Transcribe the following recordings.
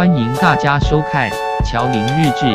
欢迎大家收看《乔林日志》。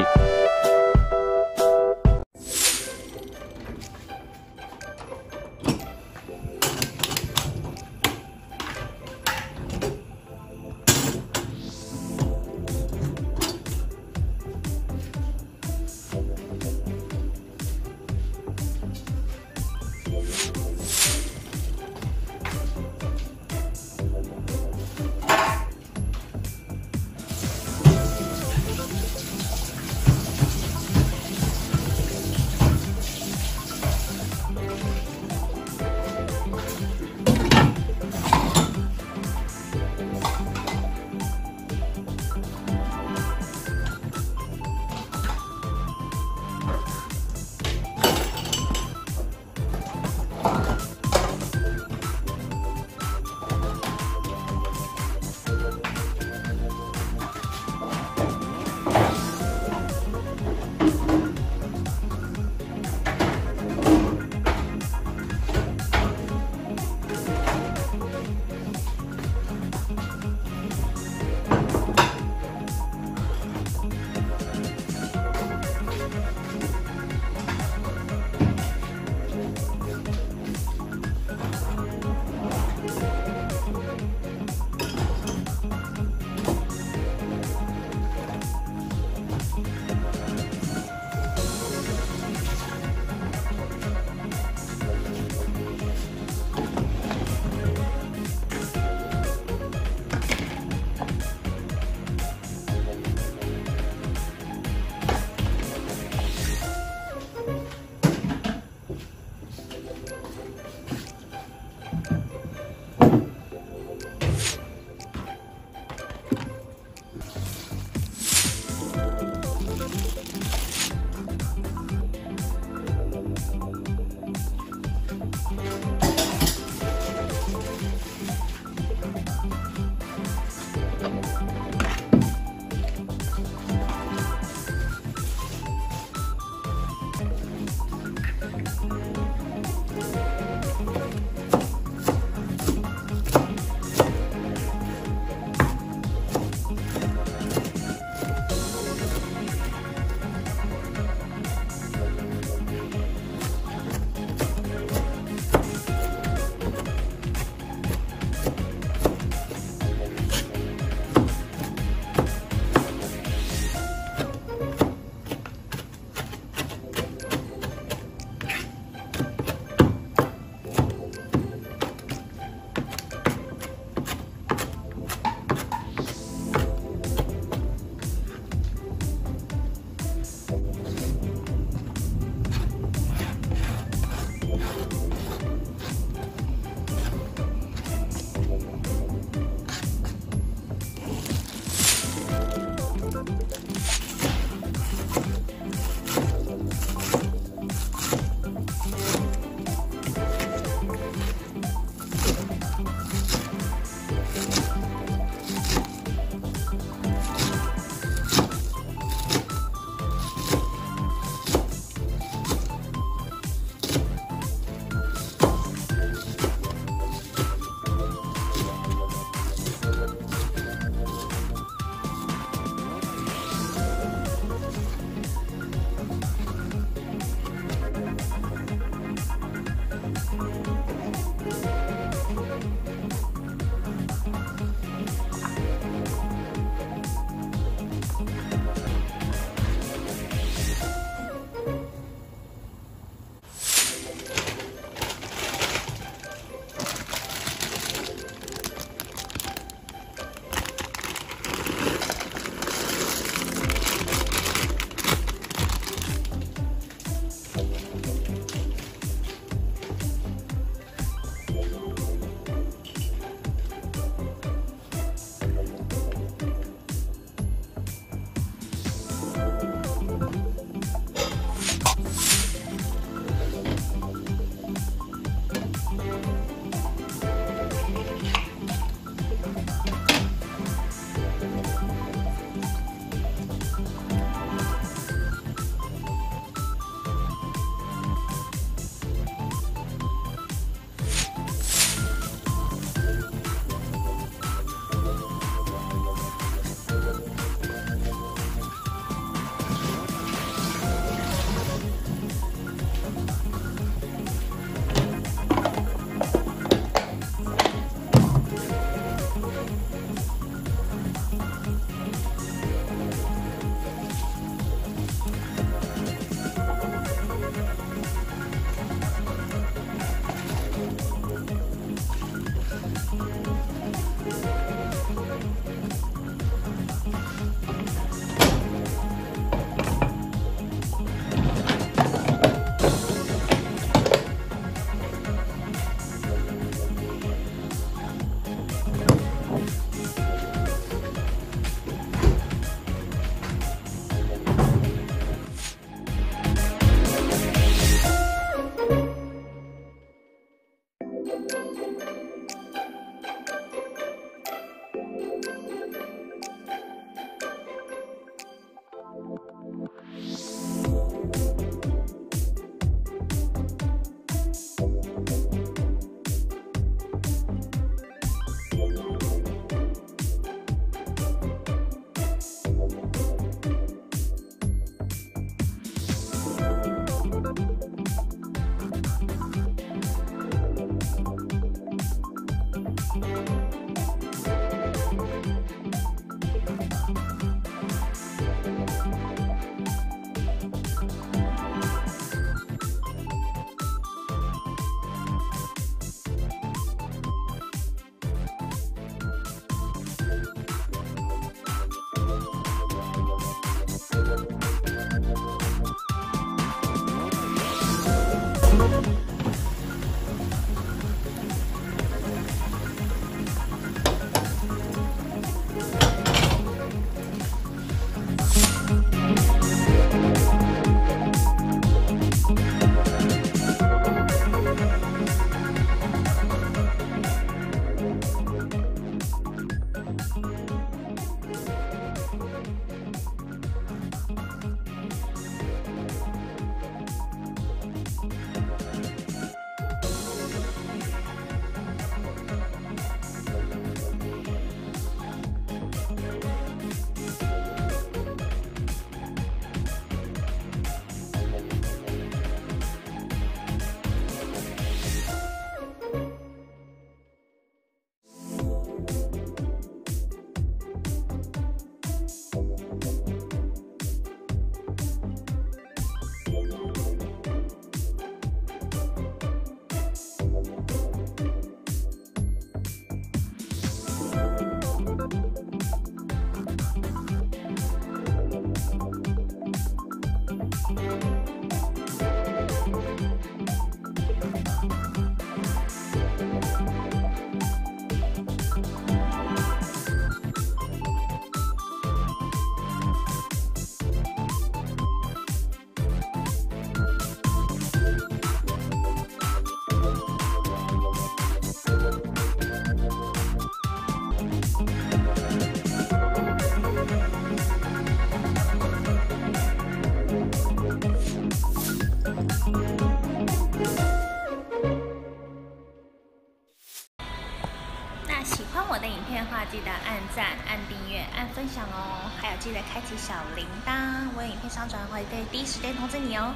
记得开启小铃铛，我有影片上传会第一时间通知你哦。